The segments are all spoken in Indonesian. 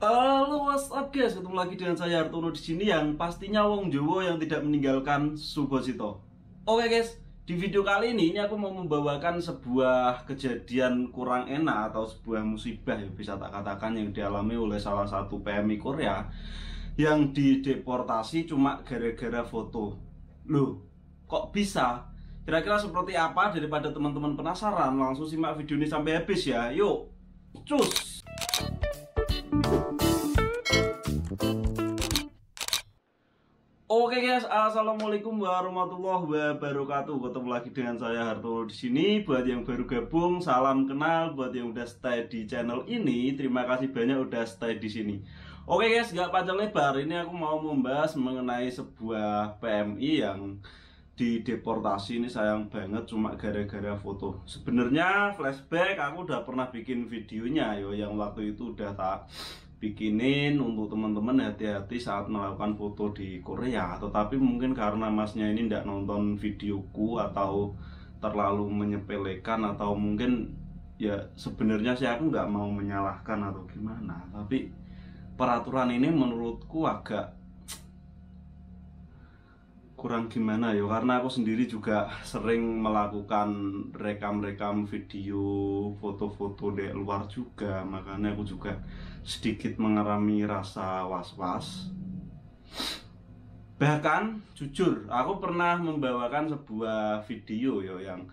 Halo what's up guys, ketemu lagi dengan saya Artono di sini yang pastinya Wong Jowo yang tidak meninggalkan Subosito. Oke guys, di video kali ini ini aku mau membawakan sebuah kejadian kurang enak atau sebuah musibah ya bisa tak katakan yang dialami oleh salah satu PMI Korea yang dideportasi cuma gara-gara foto. Loh, kok bisa? Kira-kira seperti apa daripada teman-teman penasaran? Langsung simak video ini sampai habis ya. Yuk, cus! Oke guys, assalamualaikum warahmatullahi wabarakatuh. Ketemu lagi dengan saya Hartono di sini. Buat yang baru gabung, salam kenal. Buat yang udah stay di channel ini, terima kasih banyak udah stay di sini. Oke guys, gak panjang lebar. Ini aku mau membahas mengenai sebuah PMI yang dideportasi ini sayang banget cuma gara-gara foto. Sebenarnya flashback aku udah pernah bikin videonya yo yang waktu itu udah tak bikinin untuk teman-teman hati-hati saat melakukan foto di Korea. Tetapi mungkin karena masnya ini tidak nonton videoku atau terlalu menyepelekan atau mungkin ya sebenarnya sih aku nggak mau menyalahkan atau gimana. Tapi peraturan ini menurutku agak kurang gimana ya? Karena aku sendiri juga sering melakukan rekam-rekam video foto-foto di luar juga. Makanya aku juga sedikit mengalami rasa was-was. Bahkan jujur aku pernah membawakan sebuah video ya yang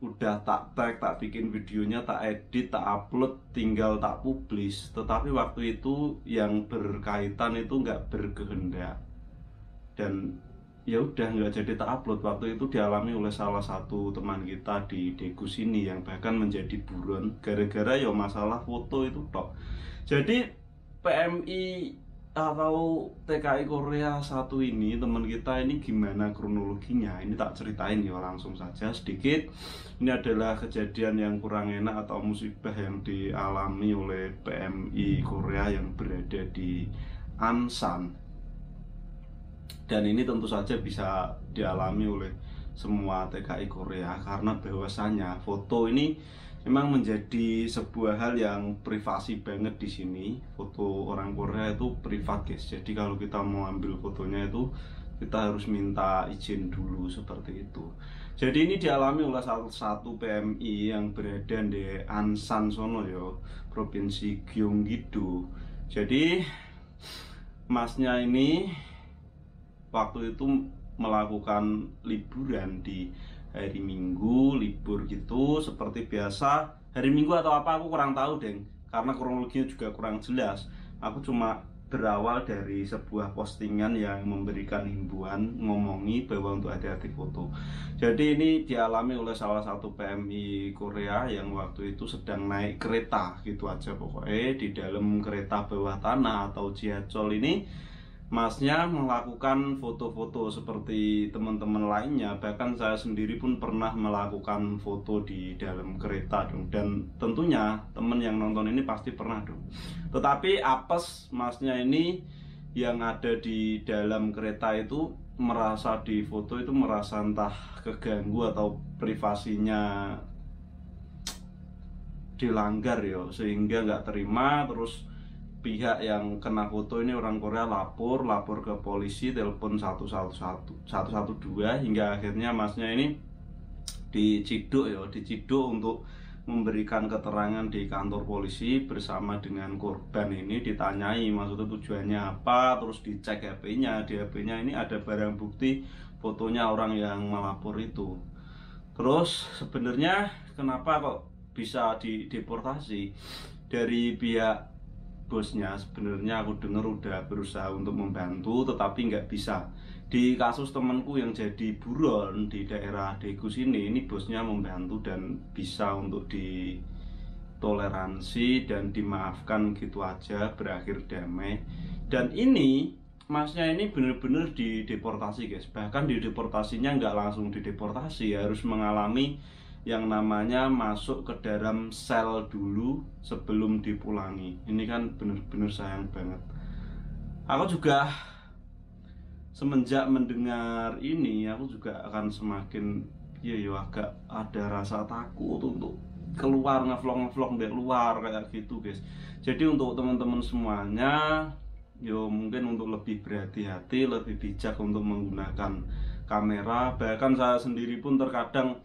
udah tak tag, tak bikin videonya, tak edit, tak upload, tinggal tak publis. Tetapi waktu itu yang berkaitan itu nggak berkehendak dan ya udah nggak jadi tak upload waktu itu dialami oleh salah satu teman kita di Degu sini yang bahkan menjadi buron gara-gara ya masalah foto itu tok. Jadi PMI atau TKI Korea satu ini teman kita ini gimana kronologinya? Ini tak ceritain ya langsung saja. Sedikit. Ini adalah kejadian yang kurang enak atau musibah yang dialami oleh PMI Korea yang berada di Ansan dan ini tentu saja bisa dialami oleh semua TKI Korea karena bahwasanya foto ini memang menjadi sebuah hal yang privasi banget di sini. Foto orang Korea itu privat guys. Jadi kalau kita mau ambil fotonya itu kita harus minta izin dulu seperti itu. Jadi ini dialami oleh salah satu PMI yang berada di Ansan Sono yo provinsi Gyeonggi-do. Jadi masnya ini waktu itu melakukan liburan di hari Minggu, libur gitu seperti biasa. Hari Minggu atau apa aku kurang tahu, Deng. Karena kronologinya juga kurang jelas. Aku cuma berawal dari sebuah postingan yang memberikan himbauan ngomongi bahwa untuk hati-hati foto. Jadi ini dialami oleh salah satu PMI Korea yang waktu itu sedang naik kereta gitu aja pokoknya di dalam kereta bawah tanah atau jiacol ini masnya melakukan foto-foto seperti teman-teman lainnya. Bahkan saya sendiri pun pernah melakukan foto di dalam kereta dong. Dan tentunya teman yang nonton ini pasti pernah dong. Tetapi apes masnya ini yang ada di dalam kereta itu merasa di foto itu merasa entah keganggu atau privasinya dilanggar ya sehingga nggak terima terus pihak yang kena foto ini orang Korea lapor lapor ke polisi telepon 111 112 hingga akhirnya masnya ini diciduk ya diciduk untuk memberikan keterangan di kantor polisi bersama dengan korban ini. Ditanyai maksudnya tujuannya apa terus dicek HP-nya di HP-nya ini ada barang bukti fotonya orang yang melapor itu. Terus sebenarnya kenapa kok bisa dideportasi dari pihak bosnya. Sebenarnya aku dengar udah berusaha untuk membantu tetapi nggak bisa. Di kasus temanku yang jadi buron di daerah Daegu sini ini bosnya membantu dan bisa untuk ditoleransi dan dimaafkan gitu aja berakhir damai. Dan ini masnya ini benar-benar dideportasi guys. Bahkan dideportasinya nggak langsung dideportasi harus mengalami yang namanya masuk ke dalam sel dulu sebelum dipulangi. Ini kan benar-benar sayang banget. Aku juga semenjak mendengar ini, aku juga akan semakin ya ya agak ada rasa takut untuk keluar ngevlog ngevlog di luar kayak gitu guys jadi untuk teman-teman semuanya yo mungkin untuk lebih berhati-hati lebih bijak untuk menggunakan kamera bahkan saya sendiri pun terkadang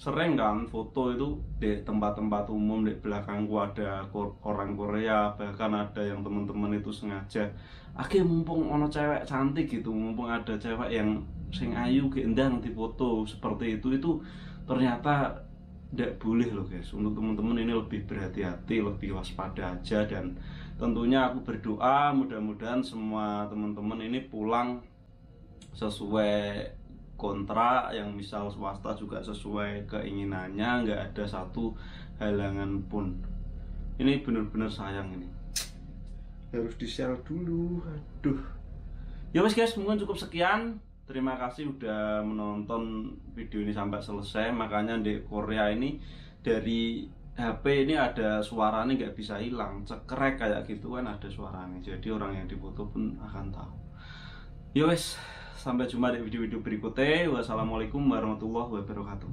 sering kan foto itu di tempat-tempat umum di belakangku ada orang Korea bahkan ada yang teman-teman itu sengaja Oke mumpung ono cewek cantik gitu mumpung ada cewek yang sing ayu gendang di foto seperti itu. Itu ternyata tidak boleh loh guys. Untuk teman-teman ini lebih berhati-hati lebih waspada aja dan tentunya aku berdoa mudah-mudahan semua teman-teman ini pulang sesuai kontrak yang misal swasta juga sesuai keinginannya nggak ada satu halangan pun. Ini bener-bener sayang ini. Harus di share dulu aduh. Ya wes guys mungkin cukup sekian. Terima kasih udah menonton video ini sampai selesai. Makanya di Korea ini dari HP ini ada suaranya nggak bisa hilang. Cekrek kayak gitu kan ada suaranya. Jadi orang yang difoto pun akan tahu. Ya wes Sampai jumpa di video-video berikutnya. Wassalamualaikum warahmatullahi wabarakatuh.